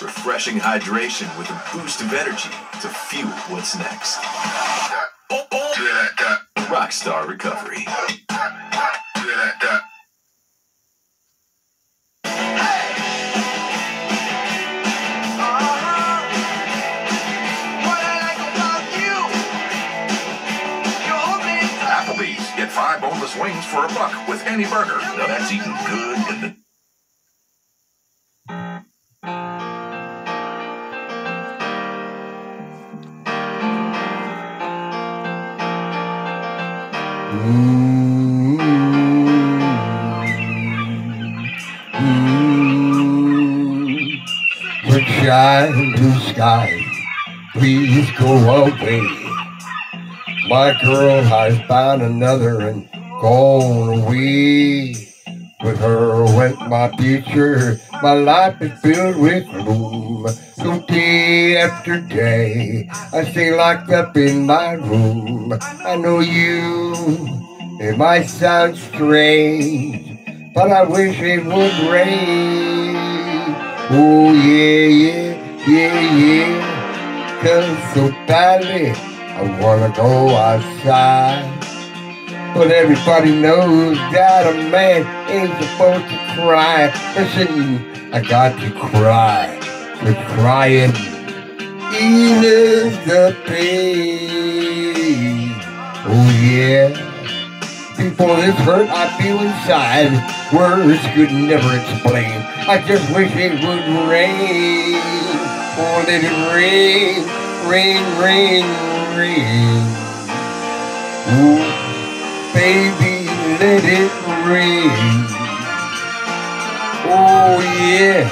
Refreshing hydration with a boost of energy to fuel what's next. Rockstar Recovery. Applebee's. Get five boneless wings for a buck with any burger. Now that's eating good the blue sky, please go away. My girl has found another and gone away. With her went my future, my life is filled with gloom. So day after day, I stay locked up in my room. I know you, it might sound strange, but I wish it would rain. Oh yeah, yeah, yeah, yeah. Cause so badly, I wanna go outside. But everybody knows that a man ain't supposed to cry. Listen, I got to cry. But crying eases the pain. Oh yeah. Before this hurt I feel inside, words could never explain. I just wish it would rain. Oh, let it rain, rain, rain, rain. Ooh baby, let it rain. Oh yeah,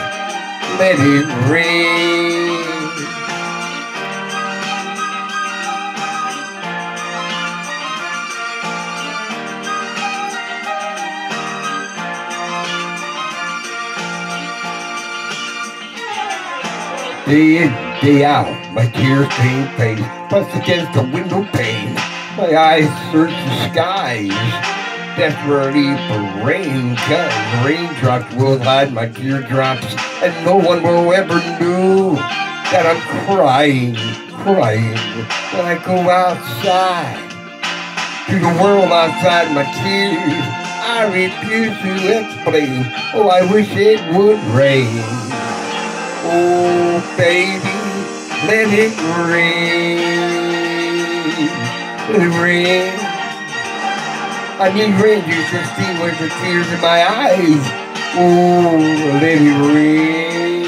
let it rain. Day in, day out, my tears stained face pressed against the window pane. My eyes search the skies, desperately for rain, cause raindrops will hide my teardrops, and no one will ever know that I'm crying, crying when I go outside. To the world outside my tears, I refuse to explain. Oh, I wish it would rain. Oh, baby, let it rain. Rain. I need rain just see extinguish the tears in my eyes. Oh, let it rain.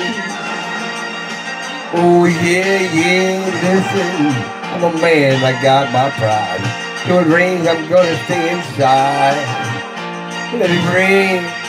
Oh, yeah, yeah, listen. I'm a man, I got my pride. So it rains, I'm gonna stay inside. Let it rain.